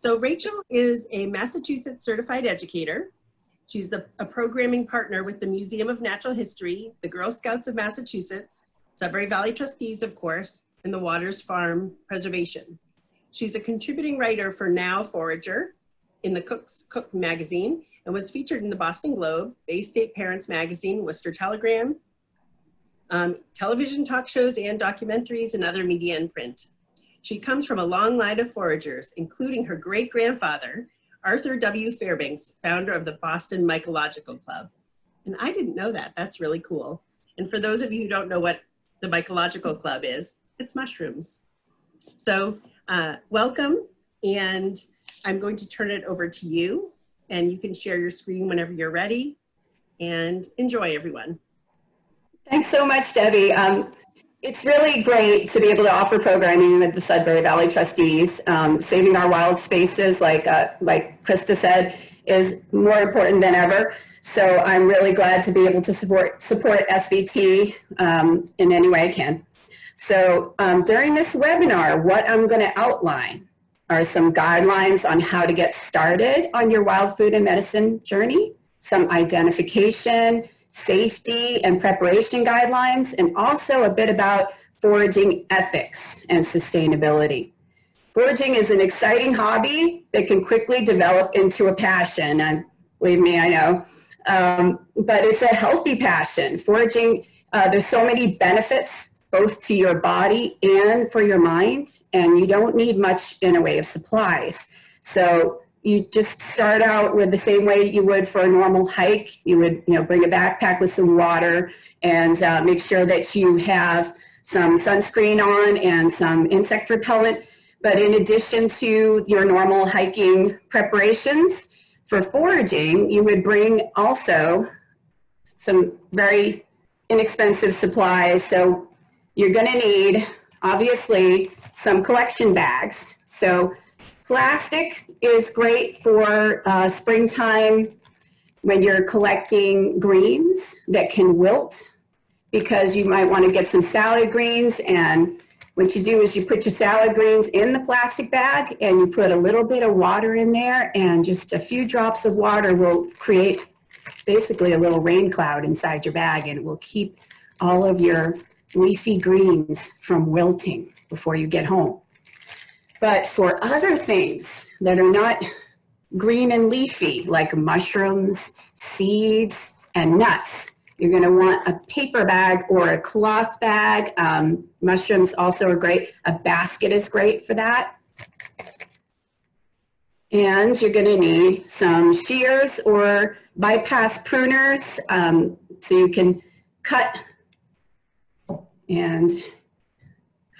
So Rachel is a Massachusetts certified educator. She's the, a programming partner with the Museum of Natural History, the Girl Scouts of Massachusetts, Sudbury Valley Trustees, of course, and the Waters Farm Preservation. She's a contributing writer for Now Forager in the Cook's Cook magazine and was featured in the Boston Globe, Bay State Parents Magazine, Worcester Telegram, um, television talk shows and documentaries and other media and print. She comes from a long line of foragers, including her great grandfather, Arthur W. Fairbanks, founder of the Boston Mycological Club. And I didn't know that. That's really cool. And for those of you who don't know what the Mycological Club is, it's mushrooms. So uh, welcome, and I'm going to turn it over to you, and you can share your screen whenever you're ready, and enjoy everyone. Thanks so much, Debbie. Um, it's really great to be able to offer programming with the Sudbury Valley trustees. Um, saving our wild spaces, like, uh, like Krista said, is more important than ever. So I'm really glad to be able to support, support SVT um, in any way I can. So um, during this webinar, what I'm going to outline are some guidelines on how to get started on your wild food and medicine journey, some identification, safety and preparation guidelines, and also a bit about foraging ethics and sustainability. Foraging is an exciting hobby that can quickly develop into a passion, and believe me, I know. Um, but it's a healthy passion. Foraging, uh, there's so many benefits both to your body and for your mind, and you don't need much in a way of supplies. So you just start out with the same way you would for a normal hike. You would, you know, bring a backpack with some water and uh, make sure that you have some sunscreen on and some insect repellent. But in addition to your normal hiking preparations for foraging, you would bring also some very inexpensive supplies. So you're going to need, obviously, some collection bags. So Plastic is great for uh, springtime when you're collecting greens that can wilt because you might want to get some salad greens and what you do is you put your salad greens in the plastic bag and you put a little bit of water in there and just a few drops of water will create basically a little rain cloud inside your bag and it will keep all of your leafy greens from wilting before you get home. But for other things that are not green and leafy, like mushrooms, seeds, and nuts, you're going to want a paper bag or a cloth bag. Um, mushrooms also are great. A basket is great for that. And you're going to need some shears or bypass pruners um, so you can cut and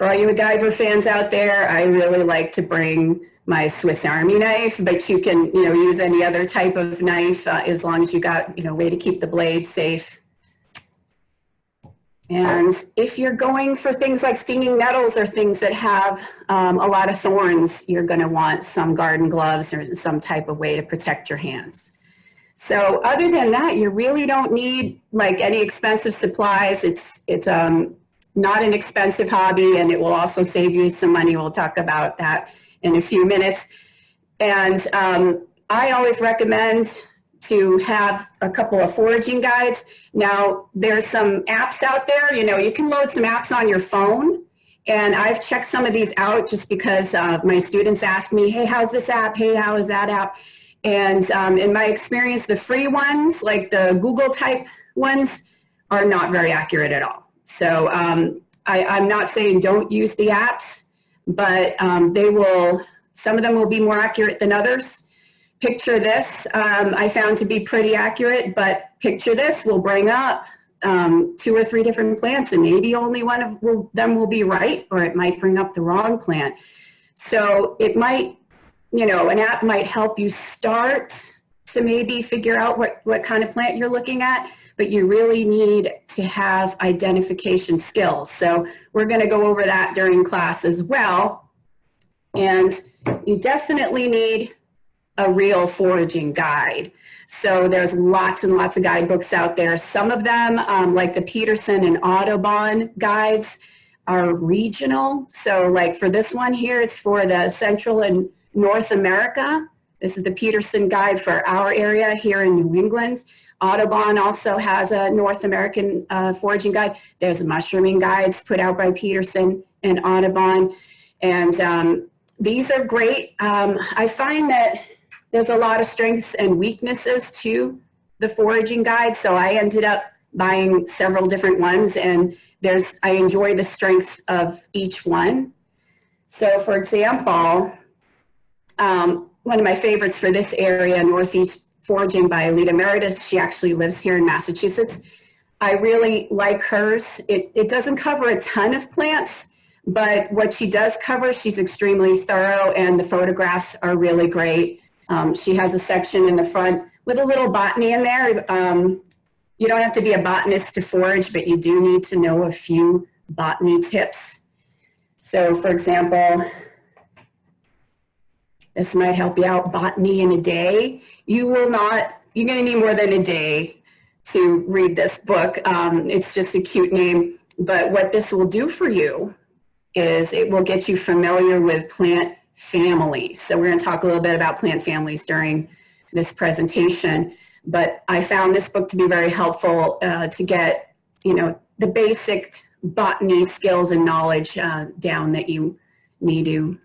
for all you MacGyver fans out there, I really like to bring my Swiss Army knife, but you can, you know, use any other type of knife uh, as long as you got, you know, way to keep the blade safe. And if you're going for things like stinging nettles or things that have um, a lot of thorns, you're going to want some garden gloves or some type of way to protect your hands. So other than that, you really don't need like any expensive supplies. It's, it's um, not an expensive hobby and it will also save you some money. We'll talk about that in a few minutes. And um, I always recommend to have a couple of foraging guides. Now, there's some apps out there, you know, you can load some apps on your phone. And I've checked some of these out just because uh, my students ask me, hey, how's this app? Hey, how is that app? And um, in my experience, the free ones, like the Google type ones, are not very accurate at all. So um, I, am not saying don't use the apps, but um, they will, some of them will be more accurate than others. Picture this, um, I found to be pretty accurate, but picture this will bring up um, two or three different plants and maybe only one of them will be right or it might bring up the wrong plant. So it might, you know, an app might help you start to maybe figure out what, what kind of plant you're looking at, but you really need to have identification skills. So we're going to go over that during class as well. And you definitely need a real foraging guide. So there's lots and lots of guidebooks out there. Some of them, um, like the Peterson and Audubon guides, are regional. So like for this one here, it's for the central and North America. This is the Peterson Guide for our area here in New England. Audubon also has a North American uh, foraging guide. There's mushrooming guides put out by Peterson and Audubon. And um, these are great. Um, I find that there's a lot of strengths and weaknesses to the foraging guide. So I ended up buying several different ones and there's, I enjoy the strengths of each one. So for example, um, one of my favorites for this area, Northeast Foraging by Leda Meredith, she actually lives here in Massachusetts. I really like hers. It, it doesn't cover a ton of plants, but what she does cover, she's extremely thorough and the photographs are really great. Um, she has a section in the front with a little botany in there. Um, you don't have to be a botanist to forage, but you do need to know a few botany tips. So for example, this might help you out, botany in a day. You will not, you're gonna need more than a day to read this book. Um, it's just a cute name, but what this will do for you is it will get you familiar with plant families. So we're gonna talk a little bit about plant families during this presentation, but I found this book to be very helpful uh, to get, you know, the basic botany skills and knowledge uh, down that you need to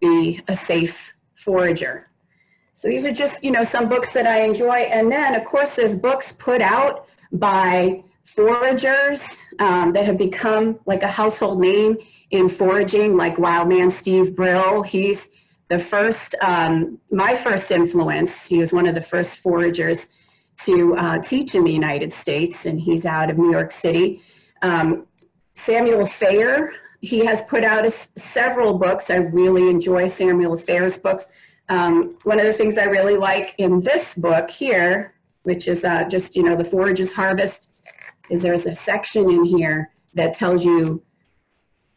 be a safe forager. So these are just, you know, some books that I enjoy. And then, of course, there's books put out by foragers um, that have become like a household name in foraging, like Wildman Steve Brill. He's the first, um, my first influence. He was one of the first foragers to uh, teach in the United States, and he's out of New York City. Um, Samuel Thayer, he has put out a, several books. I really enjoy Samuel Thayer's books. Um, one of the things I really like in this book here, which is uh, just, you know, the Forager's Harvest, is there's a section in here that tells you,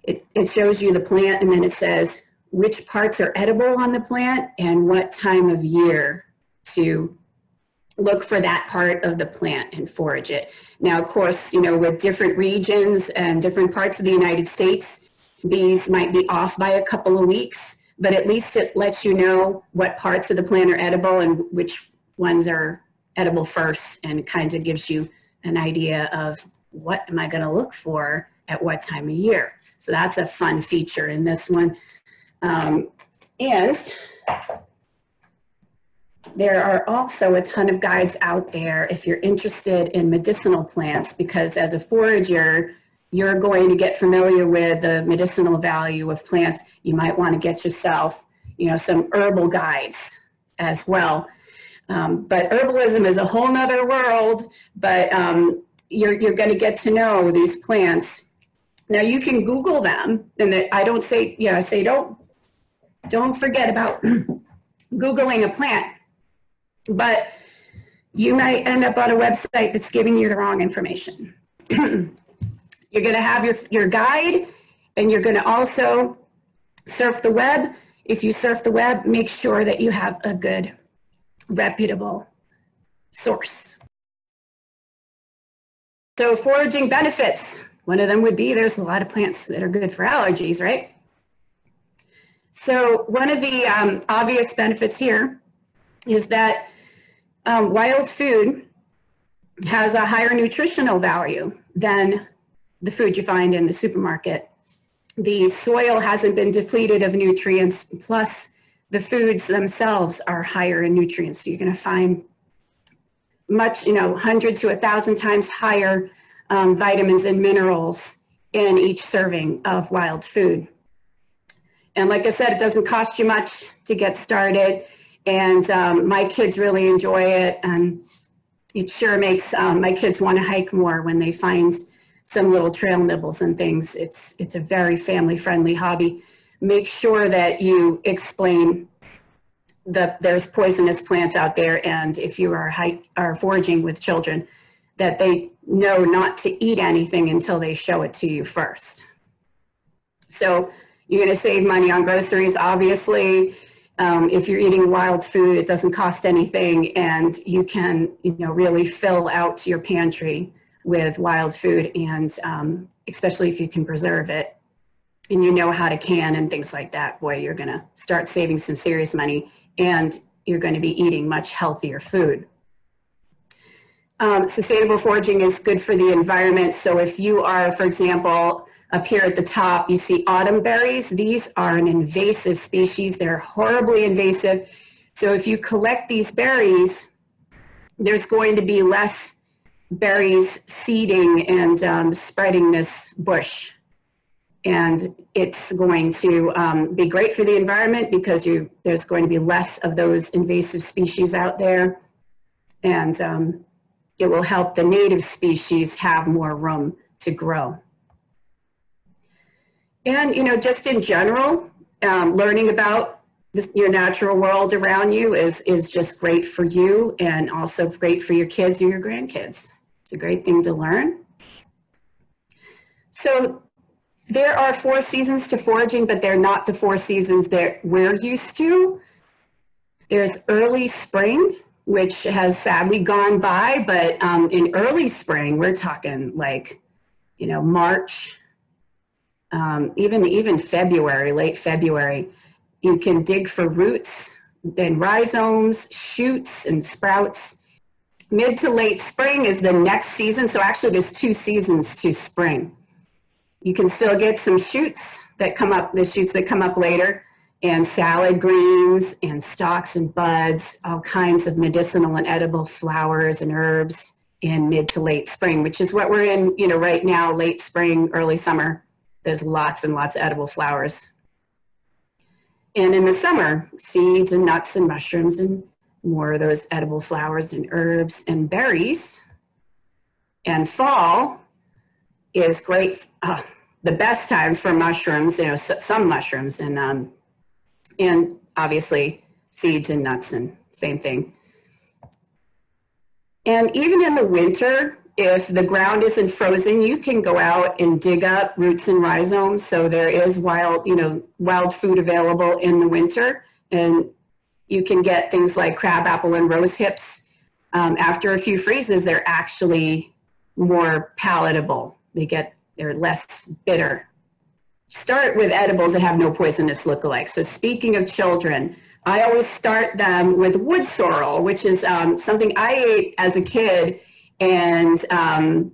it, it shows you the plant and then it says which parts are edible on the plant and what time of year to look for that part of the plant and forage it. Now, of course, you know, with different regions and different parts of the United States, these might be off by a couple of weeks, but at least it lets you know what parts of the plant are edible and which ones are edible first and kind of gives you an idea of what am I going to look for at what time of year. So that's a fun feature in this one. Um, and there are also a ton of guides out there if you're interested in medicinal plants because as a forager, you're going to get familiar with the medicinal value of plants. You might want to get yourself, you know, some herbal guides as well. Um, but herbalism is a whole nother world, but um, you're, you're going to get to know these plants. Now you can Google them, and I don't say, yeah, I say don't, don't forget about Googling a plant but you might end up on a website that's giving you the wrong information. you're going to have your, your guide and you're going to also surf the web. If you surf the web, make sure that you have a good, reputable source. So foraging benefits. One of them would be there's a lot of plants that are good for allergies, right? So one of the um, obvious benefits here is that um, wild food has a higher nutritional value than the food you find in the supermarket. The soil hasn't been depleted of nutrients, plus the foods themselves are higher in nutrients. So you're going to find much, you know, 100 to 1,000 times higher um, vitamins and minerals in each serving of wild food. And like I said, it doesn't cost you much to get started and um, my kids really enjoy it and it sure makes um, my kids want to hike more when they find some little trail nibbles and things. It's it's a very family friendly hobby. Make sure that you explain that there's poisonous plants out there and if you are hike are foraging with children that they know not to eat anything until they show it to you first. So you're going to save money on groceries obviously um, if you're eating wild food, it doesn't cost anything and you can, you know, really fill out your pantry with wild food and um, especially if you can preserve it. and you know how to can and things like that, boy, you're going to start saving some serious money and you're going to be eating much healthier food. Um, sustainable foraging is good for the environment. So if you are, for example, up here at the top, you see autumn berries. These are an invasive species. They're horribly invasive. So if you collect these berries, there's going to be less berries seeding and um, spreading this bush. And it's going to um, be great for the environment because you, there's going to be less of those invasive species out there. And um, it will help the native species have more room to grow. And, you know, just in general, um, learning about this, your natural world around you is, is just great for you and also great for your kids or your grandkids. It's a great thing to learn. So there are four seasons to foraging, but they're not the four seasons that we're used to. There's early spring, which has sadly gone by, but um, in early spring, we're talking like, you know, March, um, even even February, late February, you can dig for roots, then rhizomes, shoots, and sprouts. Mid to late spring is the next season. So actually, there's two seasons to spring. You can still get some shoots that come up, the shoots that come up later, and salad greens and stalks and buds, all kinds of medicinal and edible flowers and herbs in mid to late spring, which is what we're in, you know, right now, late spring, early summer there's lots and lots of edible flowers. And in the summer, seeds and nuts and mushrooms and more of those edible flowers and herbs and berries. And fall is great, uh, the best time for mushrooms, you know, some mushrooms and, um, and obviously seeds and nuts and same thing. And even in the winter, if the ground isn't frozen, you can go out and dig up roots and rhizomes. So there is wild, you know, wild food available in the winter. And you can get things like crabapple and rose hips. Um, after a few freezes, they're actually more palatable. They get, they're less bitter. Start with edibles that have no poisonous lookalike. So speaking of children, I always start them with wood sorrel, which is um, something I ate as a kid and um,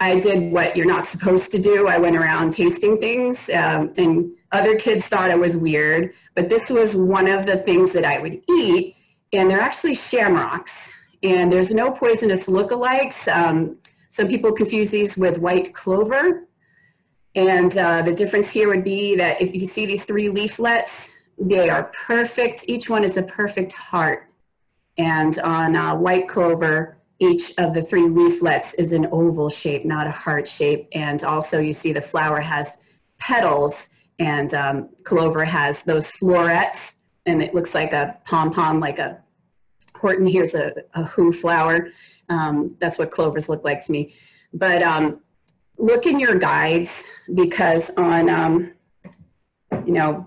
I did what you're not supposed to do. I went around tasting things, um, and other kids thought it was weird, but this was one of the things that I would eat. And they're actually shamrocks, and there's no poisonous lookalikes. Um, some people confuse these with white clover. And uh, the difference here would be that if you see these three leaflets, they are perfect. Each one is a perfect heart. And on uh, white clover, each of the three leaflets is an oval shape, not a heart shape. And also you see the flower has petals and um, clover has those florets and it looks like a pom-pom, like a Horton, Hears a, a who flower. Um, that's what clovers look like to me. But um, look in your guides because on, um, you know,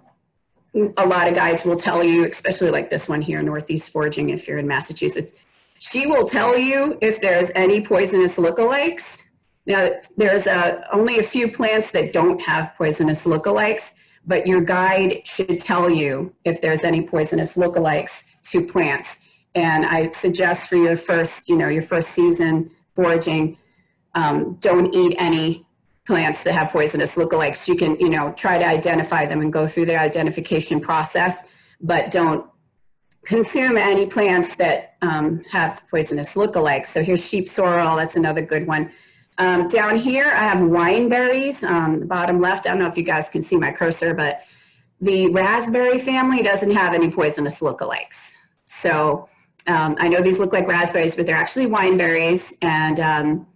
a lot of guides will tell you, especially like this one here, Northeast Foraging, if you're in Massachusetts, she will tell you if there's any poisonous lookalikes. Now, there's a, only a few plants that don't have poisonous lookalikes, but your guide should tell you if there's any poisonous lookalikes to plants. And I suggest for your first, you know, your first season foraging, um, don't eat any plants that have poisonous lookalikes. You can, you know, try to identify them and go through their identification process, but don't consume any plants that um, have poisonous lookalikes. So here's sheep sorrel, that's another good one. Um, down here, I have wineberries, um, the bottom left. I don't know if you guys can see my cursor, but the raspberry family doesn't have any poisonous lookalikes. So um, I know these look like raspberries, but they're actually wineberries. And um,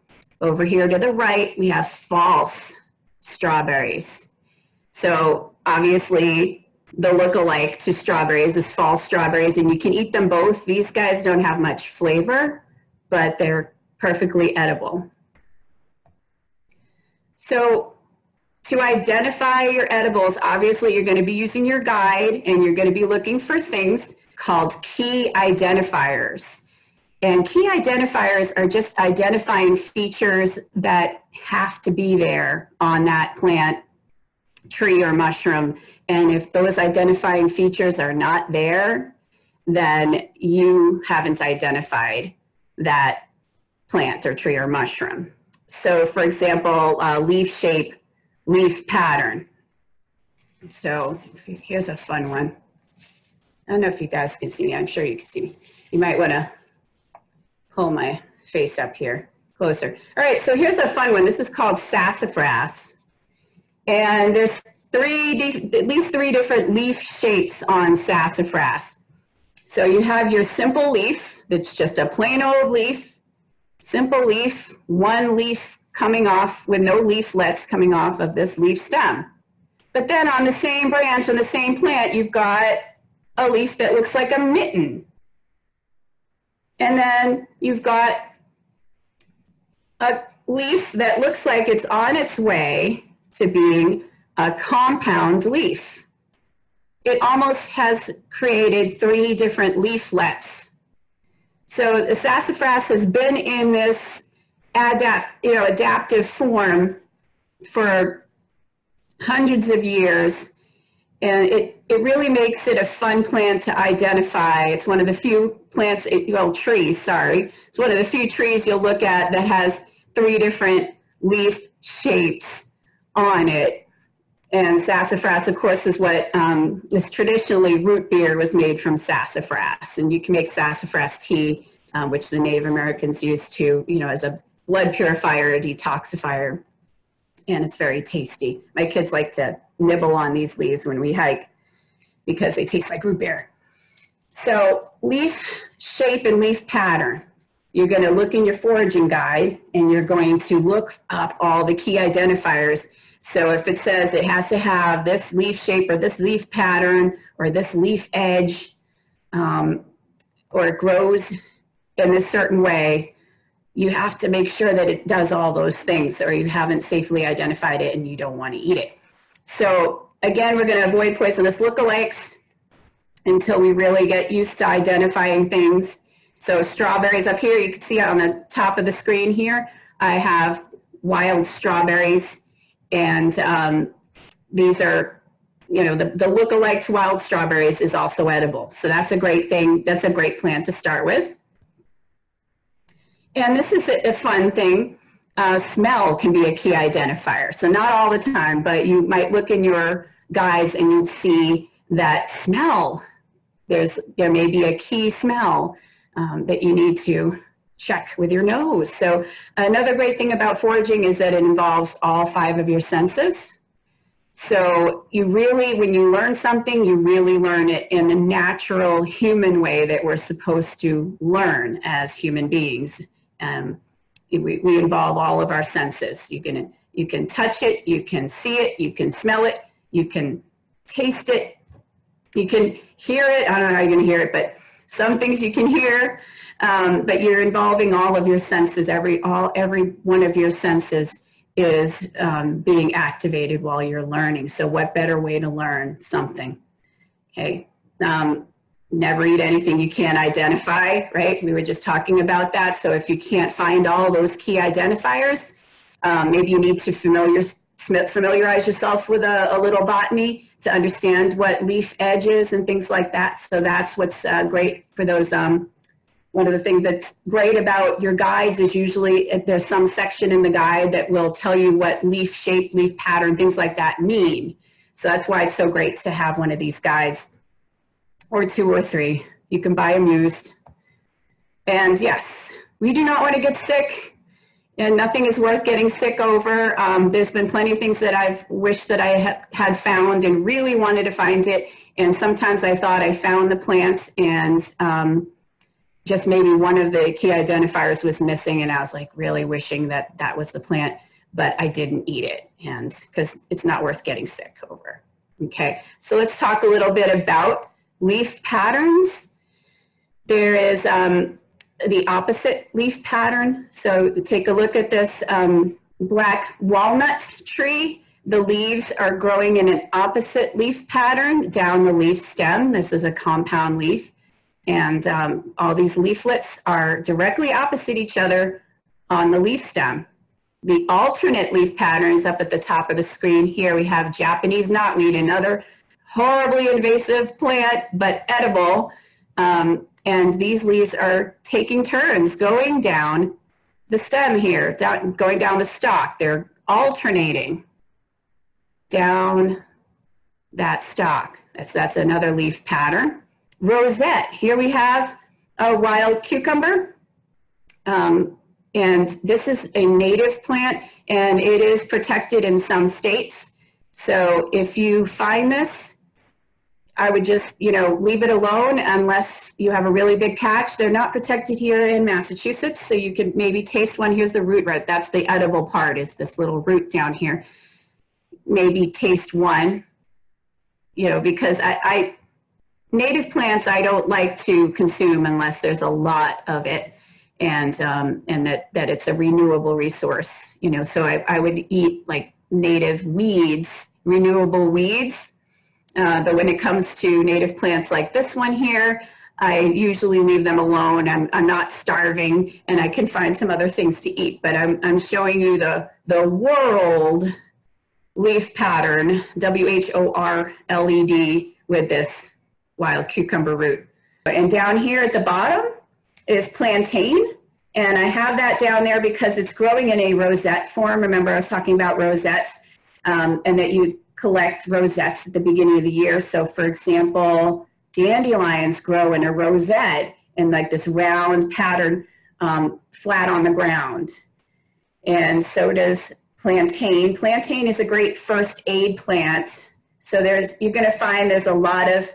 over here to the right, we have false strawberries. So obviously the look-alike to strawberries is false strawberries and you can eat them both. These guys don't have much flavor, but they're perfectly edible. So to identify your edibles, obviously you're going to be using your guide and you're going to be looking for things called key identifiers. And key identifiers are just identifying features that have to be there on that plant tree or mushroom. And if those identifying features are not there, then you haven't identified that plant or tree or mushroom. So for example, uh, leaf shape, leaf pattern. So here's a fun one. I don't know if you guys can see me. I'm sure you can see me. You might want to pull my face up here closer. All right, so here's a fun one. This is called sassafras. And there's three, at least three different leaf shapes on sassafras. So you have your simple leaf, that's just a plain old leaf, simple leaf, one leaf coming off with no leaflets coming off of this leaf stem. But then on the same branch, on the same plant, you've got a leaf that looks like a mitten. And then you've got a leaf that looks like it's on its way to being a compound leaf. It almost has created three different leaflets. So the sassafras has been in this adapt, you know, adaptive form for hundreds of years. And it, it really makes it a fun plant to identify. It's one of the few plants, well, trees, sorry. It's one of the few trees you'll look at that has three different leaf shapes on it. And sassafras, of course, is what um, was traditionally root beer was made from sassafras. And you can make sassafras tea, um, which the Native Americans used to, you know, as a blood purifier, a detoxifier. And it's very tasty. My kids like to nibble on these leaves when we hike because they taste like root beer. So leaf shape and leaf pattern. You're going to look in your foraging guide and you're going to look up all the key identifiers so if it says it has to have this leaf shape or this leaf pattern or this leaf edge, um, or it grows in a certain way, you have to make sure that it does all those things or you haven't safely identified it and you don't want to eat it. So again, we're going to avoid poisonous lookalikes until we really get used to identifying things. So strawberries up here, you can see on the top of the screen here, I have wild strawberries and um, these are, you know, the, the look-alike to wild strawberries is also edible. So that's a great thing. That's a great plant to start with. And this is a, a fun thing. Uh, smell can be a key identifier. So not all the time, but you might look in your guides and you'll see that smell. There's, there may be a key smell um, that you need to check with your nose. So another great thing about foraging is that it involves all five of your senses. So you really, when you learn something, you really learn it in the natural human way that we're supposed to learn as human beings. Um, we, we involve all of our senses. You can, you can touch it, you can see it, you can smell it, you can taste it, you can hear it. I don't know how you're gonna hear it, but some things you can hear, um, but you're involving all of your senses. Every all every one of your senses is um, being activated while you're learning. So what better way to learn something? Okay. Um, never eat anything you can't identify, right? We were just talking about that. So if you can't find all those key identifiers, um, maybe you need to familiar, familiarize yourself with a, a, little botany to understand what leaf edge is and things like that. So that's what's uh, great for those um, one of the things that's great about your guides is usually there's some section in the guide that will tell you what leaf shape, leaf pattern, things like that mean. So that's why it's so great to have one of these guides or two or three. You can buy them used. And yes, we do not want to get sick and nothing is worth getting sick over. Um, there's been plenty of things that I've wished that I ha had found and really wanted to find it. And sometimes I thought I found the plant and um, just maybe one of the key identifiers was missing and I was like really wishing that that was the plant, but I didn't eat it and because it's not worth getting sick over. Okay, so let's talk a little bit about leaf patterns. There is um, the opposite leaf pattern. So take a look at this um, black walnut tree. The leaves are growing in an opposite leaf pattern down the leaf stem. This is a compound leaf. And um, all these leaflets are directly opposite each other on the leaf stem. the alternate leaf patterns up at the top of the screen here, we have Japanese knotweed, another horribly invasive plant, but edible. Um, and these leaves are taking turns going down the stem here, down, going down the stalk. They're alternating down that stalk. That's, that's another leaf pattern. Rosette, here we have a wild cucumber. Um, and this is a native plant and it is protected in some states. So if you find this, I would just, you know, leave it alone unless you have a really big catch. They're not protected here in Massachusetts, so you can maybe taste one. Here's the root right. That's the edible part is this little root down here. Maybe taste one, you know, because I, I native plants I don't like to consume unless there's a lot of it and um, and that that it's a renewable resource, you know. So I, I would eat like native weeds, renewable weeds uh, but when it comes to native plants like this one here, I usually leave them alone. I'm, I'm not starving and I can find some other things to eat, but I'm, I'm showing you the, the whorled leaf pattern, W-H-O-R-L-E-D with this wild cucumber root. And down here at the bottom is plantain. And I have that down there because it's growing in a rosette form. Remember I was talking about rosettes um, and that you collect rosettes at the beginning of the year. So for example, dandelions grow in a rosette in like this round pattern um, flat on the ground. And so does plantain. Plantain is a great first aid plant. So there's, you're gonna find there's a lot of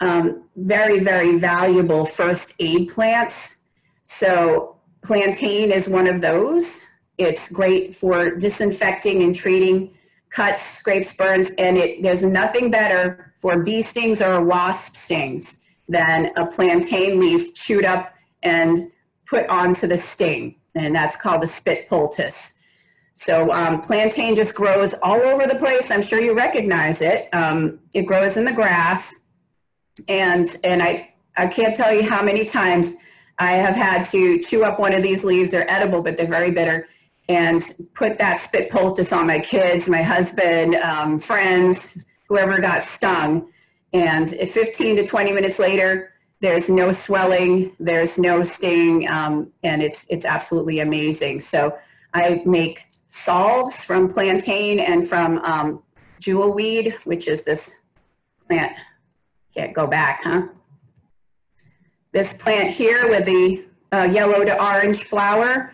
um, very, very valuable first aid plants. So plantain is one of those. It's great for disinfecting and treating cuts, scrapes, burns, and it, there's nothing better for bee stings or wasp stings than a plantain leaf chewed up and put onto the sting, and that's called a spit poultice. So um, plantain just grows all over the place. I'm sure you recognize it. Um, it grows in the grass, and and I I can't tell you how many times I have had to chew up one of these leaves. They're edible, but they're very bitter and put that spit poultice on my kids, my husband, um, friends, whoever got stung. And 15 to 20 minutes later, there's no swelling, there's no sting, um, and it's, it's absolutely amazing. So I make salves from plantain and from um, jewelweed, which is this plant. Can't go back, huh? This plant here with the uh, yellow to orange flower,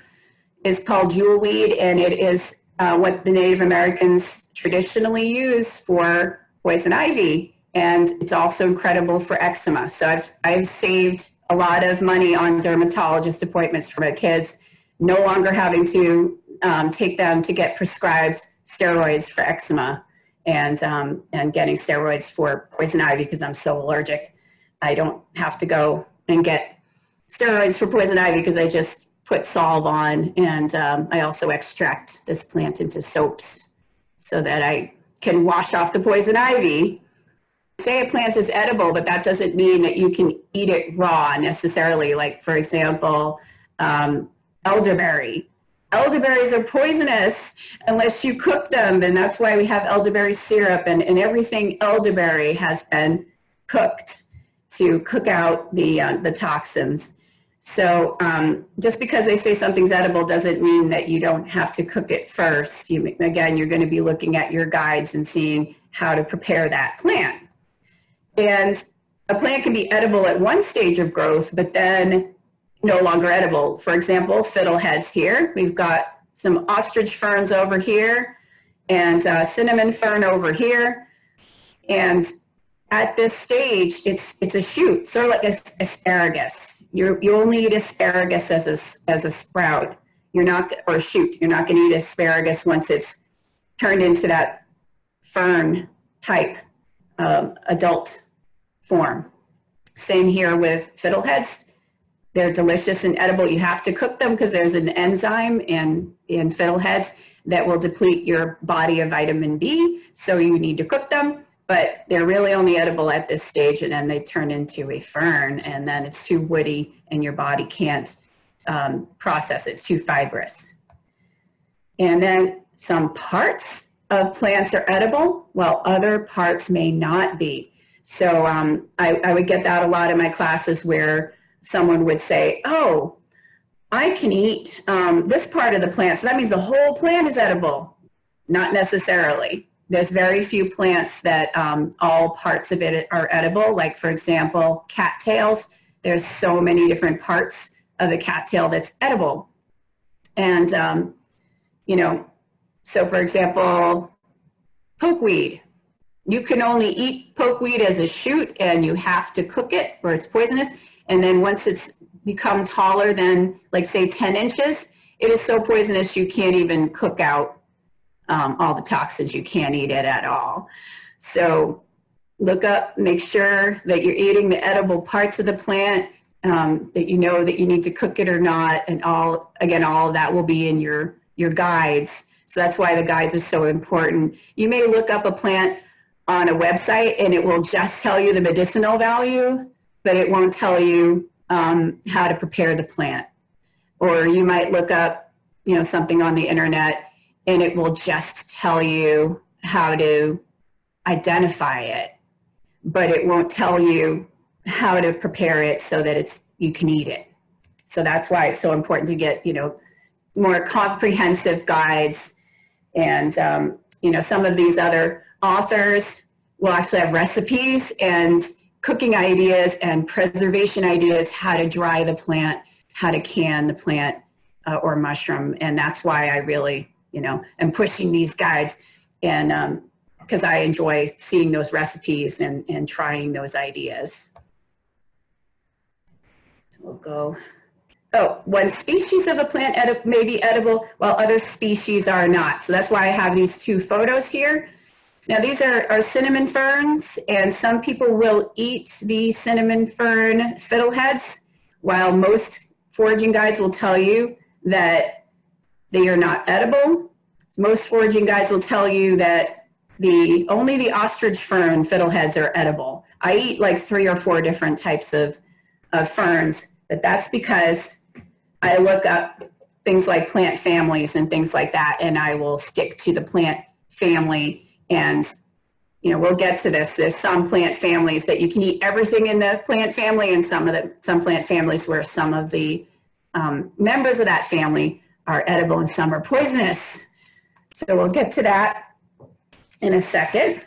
is called jewelweed, and it is uh, what the Native Americans traditionally use for poison ivy. And it's also incredible for eczema. So I've, I've saved a lot of money on dermatologist appointments for my kids, no longer having to um, take them to get prescribed steroids for eczema and, um, and getting steroids for poison ivy because I'm so allergic. I don't have to go and get steroids for poison ivy because I just put salve on, and um, I also extract this plant into soaps so that I can wash off the poison ivy. Say a plant is edible, but that doesn't mean that you can eat it raw necessarily. Like, for example, um, elderberry. Elderberries are poisonous unless you cook them, and that's why we have elderberry syrup, and, and everything elderberry has been cooked to cook out the, uh, the toxins. So um, just because they say something's edible doesn't mean that you don't have to cook it first. You, again, you're going to be looking at your guides and seeing how to prepare that plant. And a plant can be edible at one stage of growth, but then no longer edible. For example, fiddleheads here. We've got some ostrich ferns over here and uh, cinnamon fern over here. And at this stage, it's it's a shoot, sort of like asparagus. You you'll need asparagus as a, as a sprout. You're not, or shoot, you're not going to eat asparagus once it's turned into that fern type um, adult form. Same here with fiddleheads. They're delicious and edible. You have to cook them because there's an enzyme in, in fiddleheads that will deplete your body of vitamin B. So you need to cook them but they're really only edible at this stage and then they turn into a fern and then it's too woody and your body can't um, process it. It's too fibrous. And then some parts of plants are edible, while other parts may not be. So um, I, I would get that a lot in my classes where someone would say, oh, I can eat um, this part of the plant. So that means the whole plant is edible. Not necessarily. There's very few plants that um, all parts of it are edible. Like, for example, cattails. There's so many different parts of the cattail that's edible. And, um, you know, so for example, pokeweed. You can only eat pokeweed as a shoot and you have to cook it or it's poisonous. And then once it's become taller than like say 10 inches, it is so poisonous you can't even cook out um, all the toxins. You can't eat it at all. So look up, make sure that you're eating the edible parts of the plant, um, that you know that you need to cook it or not, and all again, all of that will be in your your guides. So that's why the guides are so important. You may look up a plant on a website and it will just tell you the medicinal value, but it won't tell you um, how to prepare the plant. Or you might look up, you know, something on the internet and it will just tell you how to identify it, but it won't tell you how to prepare it so that it's you can eat it. So that's why it's so important to get, you know, more comprehensive guides and um, you know some of these other authors will actually have recipes and cooking ideas and preservation ideas, how to dry the plant, how to can the plant uh, or mushroom. And that's why I really, you know, and pushing these guides and because um, I enjoy seeing those recipes and, and trying those ideas. So we'll go. Oh, one species of a plant may be edible while other species are not. So that's why I have these two photos here. Now these are, are cinnamon ferns and some people will eat the cinnamon fern fiddleheads while most foraging guides will tell you that they are not edible. Most foraging guides will tell you that the only the ostrich fern fiddleheads are edible. I eat like three or four different types of, of ferns, but that's because I look up things like plant families and things like that, and I will stick to the plant family and you know, we'll get to this. There's some plant families that you can eat everything in the plant family, and some of the some plant families where some of the um, members of that family are edible and some are poisonous. So we'll get to that in a second.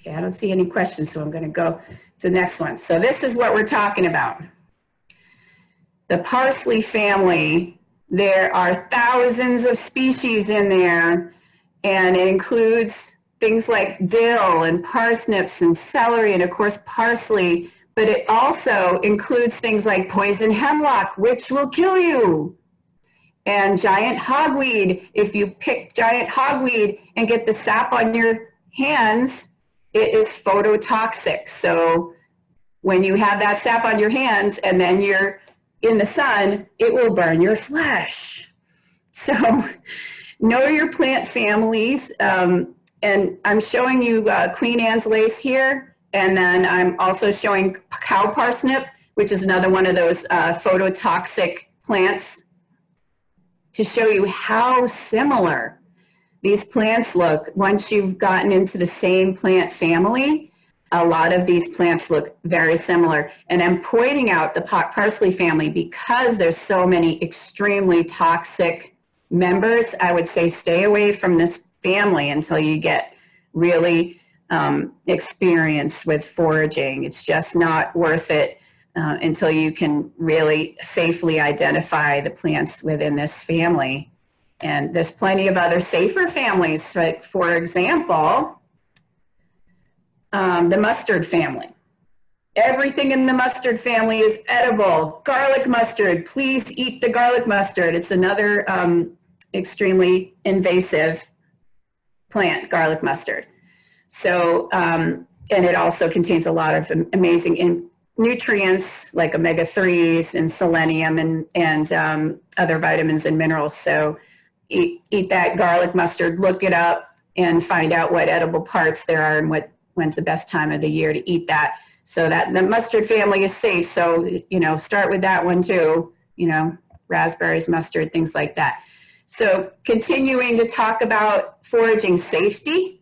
Okay, I don't see any questions, so I'm going to go to the next one. So this is what we're talking about. The parsley family there are thousands of species in there, and it includes things like dill and parsnips and celery, and of course, parsley. But it also includes things like poison hemlock, which will kill you. And giant hogweed. If you pick giant hogweed and get the sap on your hands, it is phototoxic. So when you have that sap on your hands and then you're in the sun, it will burn your flesh. So know your plant families. Um, and I'm showing you uh, Queen Anne's lace here. And then I'm also showing cow parsnip, which is another one of those uh, phototoxic plants to show you how similar these plants look once you've gotten into the same plant family a lot of these plants look very similar. And I'm pointing out the pot parsley family because there's so many extremely toxic members. I would say stay away from this family until you get really um, experience with foraging. It's just not worth it uh, until you can really safely identify the plants within this family. And there's plenty of other safer families. Like for example, um, the mustard family. Everything in the mustard family is edible. Garlic mustard, please eat the garlic mustard. It's another um, extremely invasive plant, garlic mustard. So, um, and it also contains a lot of amazing in, nutrients like omega-3s and selenium and, and um, other vitamins and minerals. So eat, eat that garlic mustard, look it up and find out what edible parts there are and what when's the best time of the year to eat that so that the mustard family is safe so you know start with that one too you know raspberries, mustard, things like that. So continuing to talk about foraging safety.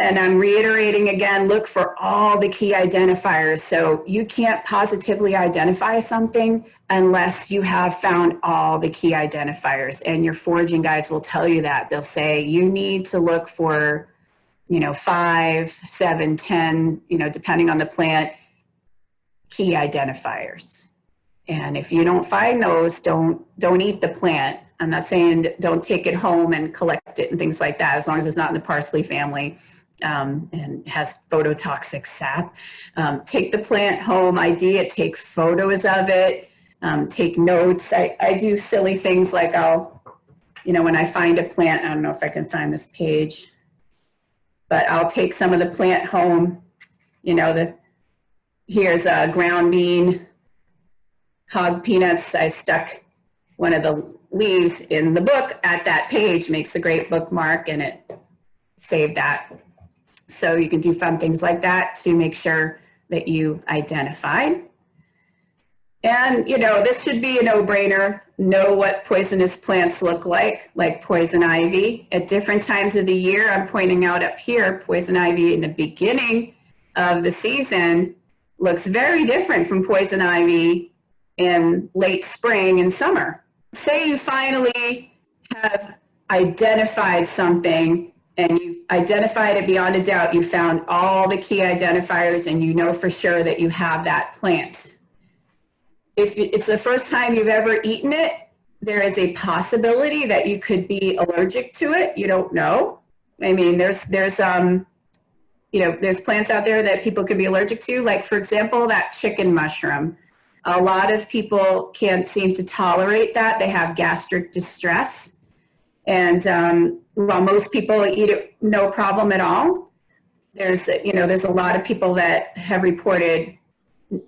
And I'm reiterating again, look for all the key identifiers. So you can't positively identify something unless you have found all the key identifiers. And your foraging guides will tell you that. They'll say you need to look for, you know, five, seven, ten, you know, depending on the plant, key identifiers. And if you don't find those, don't don't eat the plant. I'm not saying don't take it home and collect it and things like that, as long as it's not in the parsley family um, and has phototoxic sap. Um, take the plant home, ID it, take photos of it, um, take notes. I, I do silly things like I'll, you know, when I find a plant, I don't know if I can find this page, but I'll take some of the plant home, you know, the here's a ground bean hog peanuts. I stuck one of the leaves in the book at that page, makes a great bookmark, and it saved that. So you can do fun things like that to make sure that you identify. And, you know, this should be a no-brainer. Know what poisonous plants look like, like poison ivy. At different times of the year, I'm pointing out up here, poison ivy in the beginning of the season looks very different from poison ivy in late spring and summer. Say you finally have identified something and you've identified it beyond a doubt, you found all the key identifiers and you know for sure that you have that plant. If it's the first time you've ever eaten it, there is a possibility that you could be allergic to it. You don't know. I mean, there's, there's, um, you know, there's plants out there that people could be allergic to. Like for example, that chicken mushroom. A lot of people can't seem to tolerate that. They have gastric distress. And um, while most people eat it no problem at all, there's, you know, there's a lot of people that have reported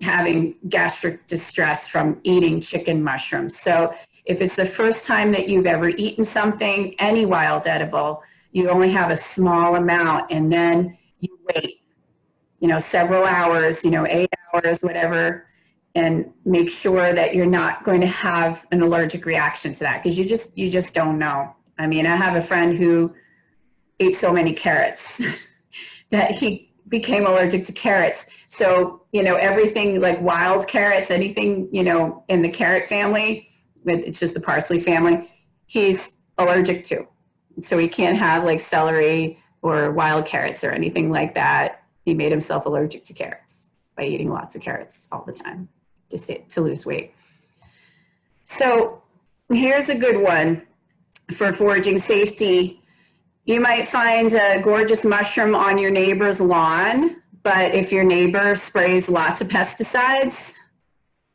having gastric distress from eating chicken mushrooms. So if it's the first time that you've ever eaten something, any wild edible, you only have a small amount and then you wait, you know, several hours, you know, eight hours, whatever, and make sure that you're not going to have an allergic reaction to that because you just you just don't know. I mean, I have a friend who ate so many carrots that he became allergic to carrots. So, you know, everything like wild carrots, anything, you know, in the carrot family, it's just the parsley family, he's allergic to. So he can't have like celery or wild carrots or anything like that. He made himself allergic to carrots by eating lots of carrots all the time to, sit, to lose weight. So here's a good one for foraging safety. You might find a gorgeous mushroom on your neighbor's lawn, but if your neighbor sprays lots of pesticides,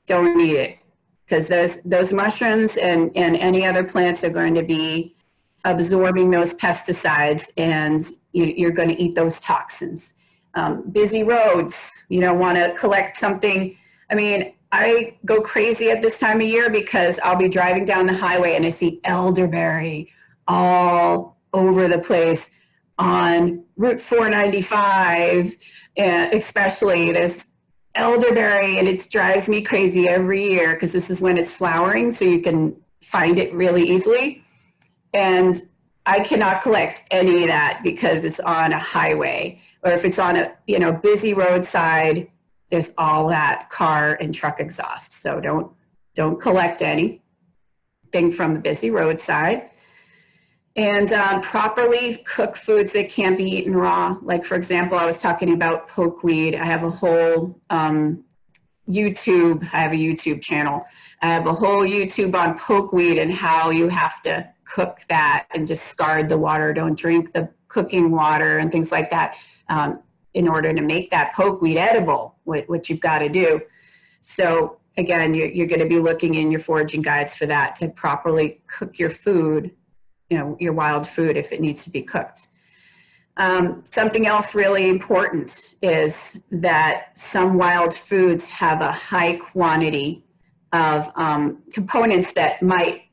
don't eat it because those, those mushrooms and, and any other plants are going to be absorbing those pesticides and you, are going to eat those toxins. Um, busy roads, you know, want to collect something. I mean, I go crazy at this time of year because I'll be driving down the highway and I see elderberry all over the place on Route 495, and especially there's elderberry and it drives me crazy every year because this is when it's flowering so you can find it really easily. And I cannot collect any of that because it's on a highway or if it's on a you know busy roadside there's all that car and truck exhaust. So don't don't collect anything from the busy roadside. And um, properly cook foods that can't be eaten raw. Like for example, I was talking about pokeweed. I have a whole um, YouTube. I have a YouTube channel. I have a whole YouTube on pokeweed and how you have to cook that and discard the water. Don't drink the cooking water and things like that. Um, in order to make that pokeweed edible, what, what you've got to do. So again, you're, you're going to be looking in your foraging guides for that to properly cook your food, you know, your wild food if it needs to be cooked. Um, something else really important is that some wild foods have a high quantity of um, components that might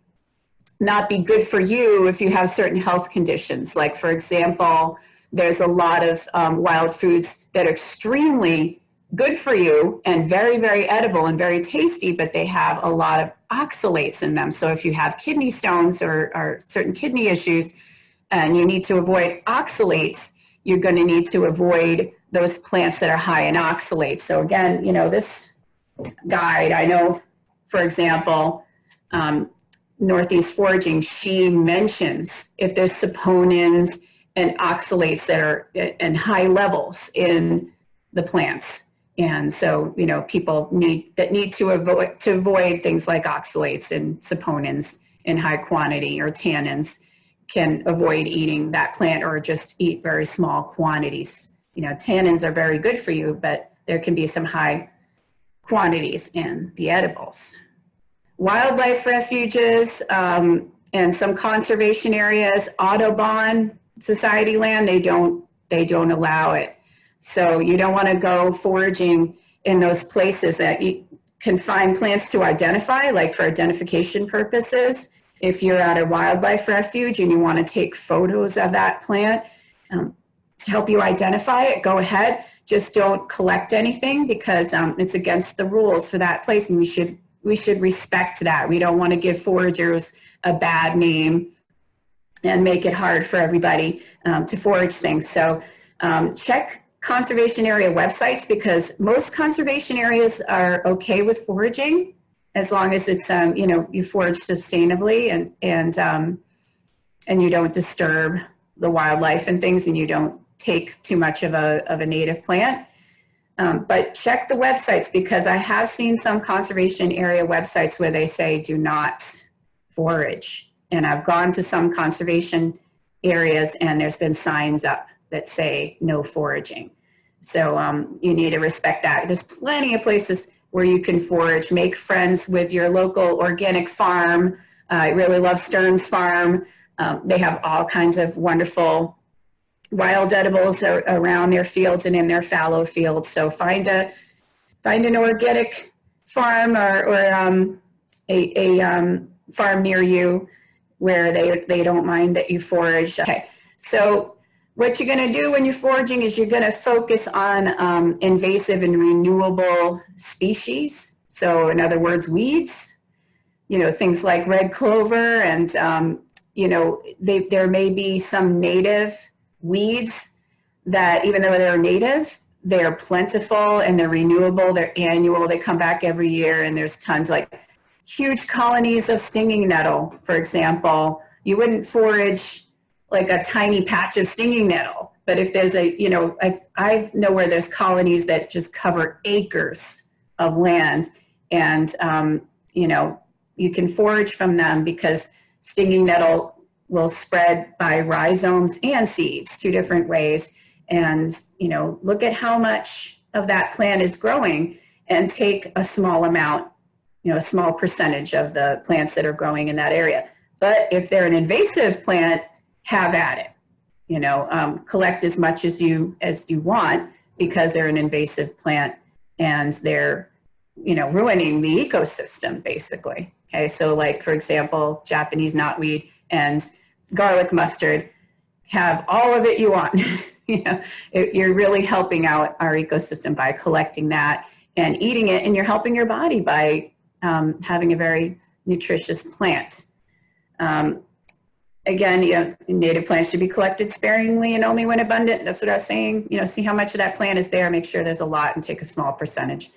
not be good for you if you have certain health conditions. Like, for example, there's a lot of um, wild foods that are extremely good for you and very, very edible and very tasty, but they have a lot of oxalates in them. So if you have kidney stones or, or certain kidney issues and you need to avoid oxalates, you're going to need to avoid those plants that are high in oxalates. So again, you know, this guide, I know, for example, um, Northeast Foraging, she mentions if there's saponins and oxalates that are in high levels in the plants. And so, you know, people need that need to avoid to avoid things like oxalates and saponins in high quantity or tannins can avoid eating that plant or just eat very small quantities. You know, tannins are very good for you, but there can be some high quantities in the edibles. Wildlife refuges um, and some conservation areas, Audubon Society land, they don't they don't allow it. So you don't want to go foraging in those places that you can find plants to identify, like for identification purposes. If you're at a wildlife refuge and you want to take photos of that plant um, to help you identify it, go ahead. Just don't collect anything because um, it's against the rules for that place, and we should we should respect that. We don't want to give foragers a bad name and make it hard for everybody um, to forage things. So um, check conservation area websites because most conservation areas are okay with foraging as long as it's um, you know you forage sustainably and and um, and you don't disturb the wildlife and things and you don't take too much of a of a native plant. Um, but check the websites because I have seen some conservation area websites where they say do not forage. And I've gone to some conservation areas and there's been signs up that say no foraging. So um, you need to respect that. There's plenty of places where you can forage, make friends with your local organic farm. Uh, I really love Stearns Farm. Um, they have all kinds of wonderful wild edibles around their fields and in their fallow fields. So find a find an organic farm or, or um, a, a um, farm near you where they they don't mind that you forage. Okay, so what you're going to do when you're foraging is you're going to focus on um, invasive and renewable species. So, in other words, weeds. You know, things like red clover, and um, you know, they, there may be some native weeds that, even though they're native, they're plentiful and they're renewable. They're annual. They come back every year, and there's tons like huge colonies of stinging nettle, for example. You wouldn't forage like a tiny patch of stinging nettle. But if there's a, you know, I, I know where there's colonies that just cover acres of land and, um, you know, you can forage from them because stinging nettle will spread by rhizomes and seeds, two different ways. And, you know, look at how much of that plant is growing and take a small amount, know, a small percentage of the plants that are growing in that area. But if they're an invasive plant, have at it. You know, um, collect as much as you as you want because they're an invasive plant and they're, you know, ruining the ecosystem basically. Okay, so like for example, Japanese knotweed and garlic mustard have all of it you want. you know, it, you're really helping out our ecosystem by collecting that and eating it, and you're helping your body by um, having a very nutritious plant. Um, again, you know, native plants should be collected sparingly and only when abundant. That's what I was saying. You know, see how much of that plant is there, make sure there's a lot and take a small percentage.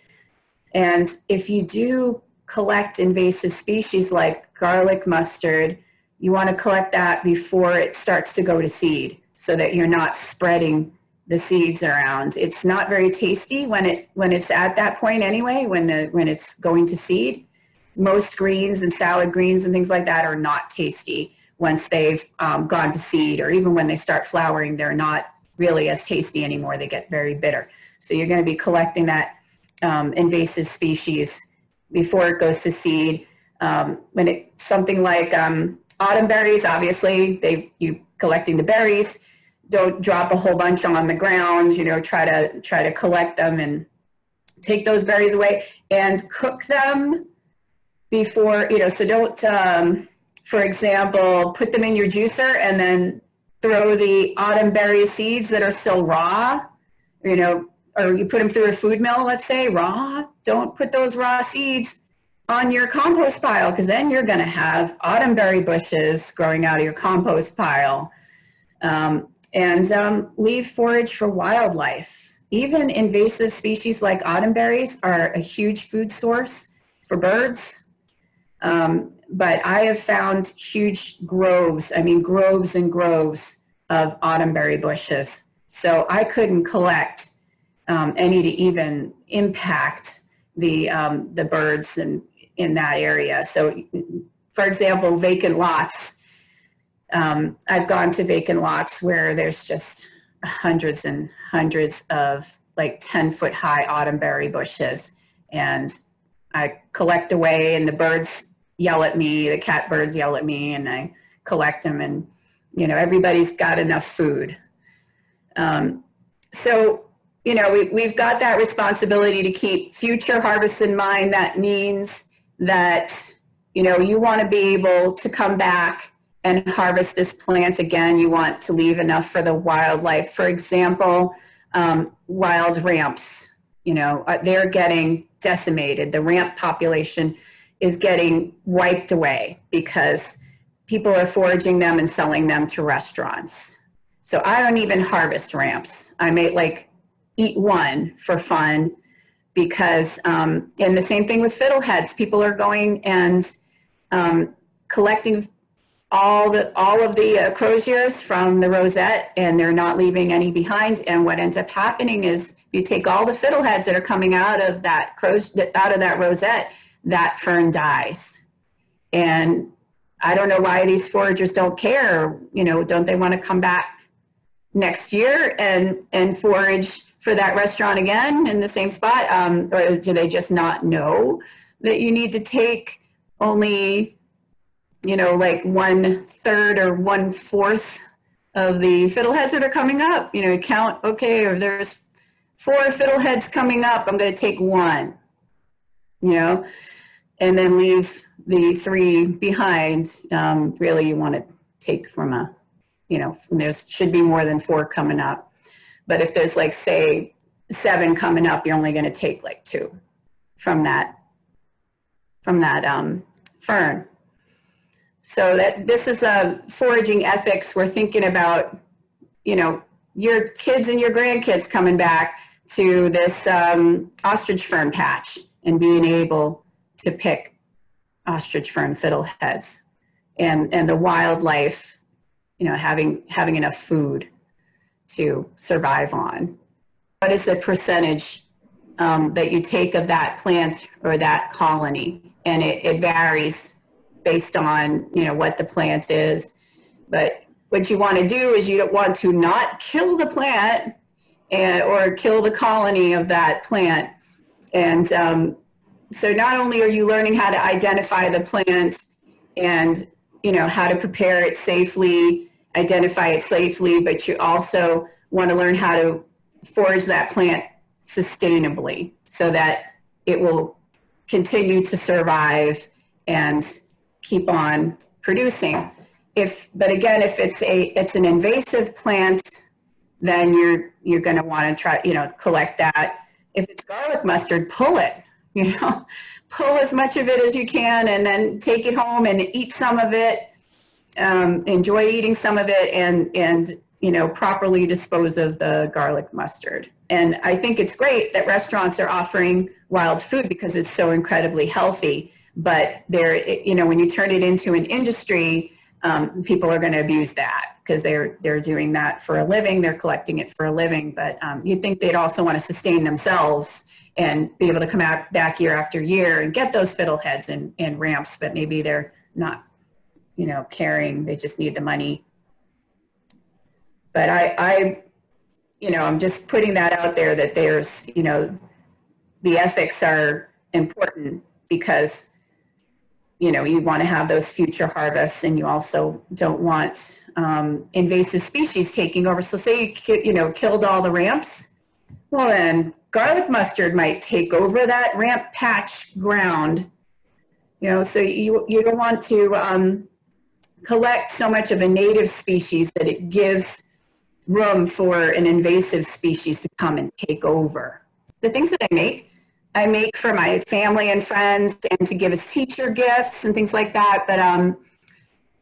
And if you do collect invasive species like garlic mustard, you want to collect that before it starts to go to seed so that you're not spreading the seeds around. It's not very tasty when it when it's at that point anyway, when the when it's going to seed. Most greens and salad greens and things like that are not tasty once they've um, gone to seed or even when they start flowering, they're not really as tasty anymore. They get very bitter. So you're going to be collecting that um, invasive species before it goes to seed. Um, when it something like um, autumn berries, obviously they you collecting the berries. Don't drop a whole bunch on the ground. You know, try to try to collect them and take those berries away and cook them before you know. So don't um, for example, put them in your juicer and then throw the autumn berry seeds that are still raw, you know, or you put them through a food mill, let's say, raw, don't put those raw seeds on your compost pile because then you're going to have autumn berry bushes growing out of your compost pile. Um, and um, leave forage for wildlife. Even invasive species like autumnberries are a huge food source for birds. Um, but I have found huge groves, I mean, groves and groves of autumnberry bushes. So I couldn't collect um, any to even impact the, um, the birds in, in that area. So for example, vacant lots. Um, I've gone to vacant lots where there's just hundreds and hundreds of like 10 foot high autumnberry bushes. And I collect away and the birds yell at me, the catbirds yell at me and I collect them and, you know, everybody's got enough food. Um, so, you know, we, we've got that responsibility to keep future harvests in mind. That means that, you know, you want to be able to come back and harvest this plant again. You want to leave enough for the wildlife. For example, um, wild ramps, you know, uh, they're getting decimated. The ramp population is getting wiped away because people are foraging them and selling them to restaurants. So I don't even harvest ramps. I may like eat one for fun because, um, and the same thing with fiddleheads. People are going and um, collecting all the all of the uh, croziers from the rosette, and they're not leaving any behind. And what ends up happening is you take all the fiddleheads that are coming out of that croz out of that rosette, that fern dies. And I don't know why these foragers don't care. You know, don't they want to come back next year and and forage for that restaurant again in the same spot, um, or do they just not know that you need to take only, you know, like one third or one fourth of the fiddleheads that are coming up? You know, count okay, or there's four fiddleheads coming up. I'm going to take one. You know, and then leave the three behind. Um, really, you want to take from a you know, there should be more than four coming up. But if there's like, say, seven coming up, you're only going to take like two from that, from that um, fern. So that this is a foraging ethics. We're thinking about, you know, your kids and your grandkids coming back to this um, ostrich fern patch and being able to pick ostrich fern fiddleheads and, and the wildlife you know, having, having enough food to survive on. What is the percentage um, that you take of that plant or that colony? And it, it varies based on, you know, what the plant is. But what you want to do is you don't want to not kill the plant and, or kill the colony of that plant. And um, so not only are you learning how to identify the plant and, you know, how to prepare it safely identify it safely, but you also want to learn how to forage that plant sustainably so that it will continue to survive and keep on producing. If, but again, if it's a, it's an invasive plant, then you're, you're going to want to try, you know, collect that. If it's garlic mustard, pull it, you know, pull as much of it as you can and then take it home and eat some of it um, enjoy eating some of it and and you know properly dispose of the garlic mustard and i think it's great that restaurants are offering wild food because it's so incredibly healthy but there you know when you turn it into an industry um, people are going to abuse that because they're they're doing that for a living they're collecting it for a living but um, you'd think they'd also want to sustain themselves and be able to come out back year after year and get those fiddleheads and, and ramps but maybe they're not you know, caring. They just need the money. But I, I, you know, I'm just putting that out there that there's, you know, the ethics are important because, you know, you want to have those future harvests and you also don't want um, invasive species taking over. So say you, you know, killed all the ramps, well then garlic mustard might take over that ramp patch ground you know so you you don't want to um, collect so much of a native species that it gives room for an invasive species to come and take over. The things that I make, I make for my family and friends and to give as teacher gifts and things like that. But um,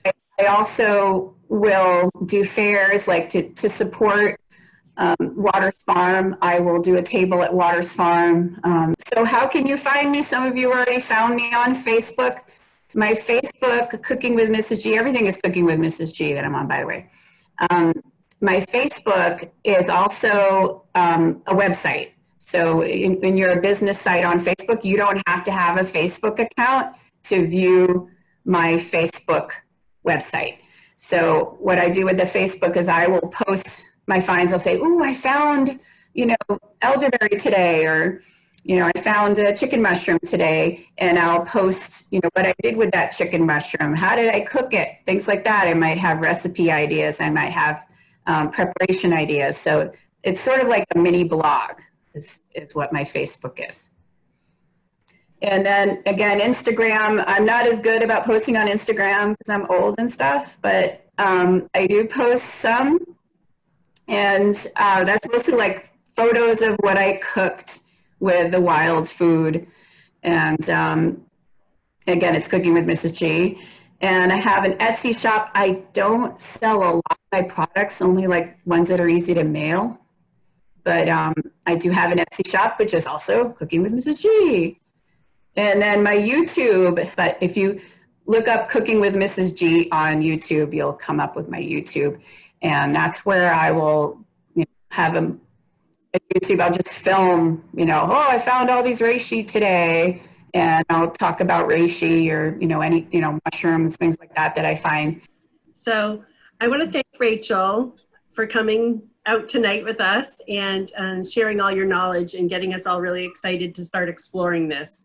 I, I also will do fairs like to, to support um, Waters Farm. I will do a table at Waters Farm. Um, so how can you find me? Some of you already found me on Facebook. My Facebook, Cooking with Mrs. G, everything is Cooking with Mrs. G that I'm on, by the way. Um, my Facebook is also um, a website. So in, when you're a business site on Facebook, you don't have to have a Facebook account to view my Facebook website. So what I do with the Facebook is I will post my finds. I'll say, "Ooh, I found you know elderberry today," or you know, I found a chicken mushroom today, and I'll post you know what I did with that chicken mushroom. How did I cook it? Things like that. I might have recipe ideas. I might have um, preparation ideas. So it's sort of like a mini blog is, is what my Facebook is. And then again, Instagram, I'm not as good about posting on Instagram because I'm old and stuff, but um, I do post some. And uh, that's mostly like photos of what I cooked with the wild food. And um, again, it's Cooking with Mrs. G. And I have an Etsy shop. I don't sell a lot of my products, only like ones that are easy to mail. But um, I do have an Etsy shop, which is also Cooking with Mrs. G. And then my YouTube, but if you look up Cooking with Mrs. G on YouTube, you'll come up with my YouTube. And that's where I will you know, have a, a YouTube. I'll just film, you know, oh, I found all these reishi today. And I'll talk about reishi or, you know, any, you know, mushrooms, things like that that I find. So I want to thank Rachel for coming out tonight with us and um, sharing all your knowledge and getting us all really excited to start exploring this.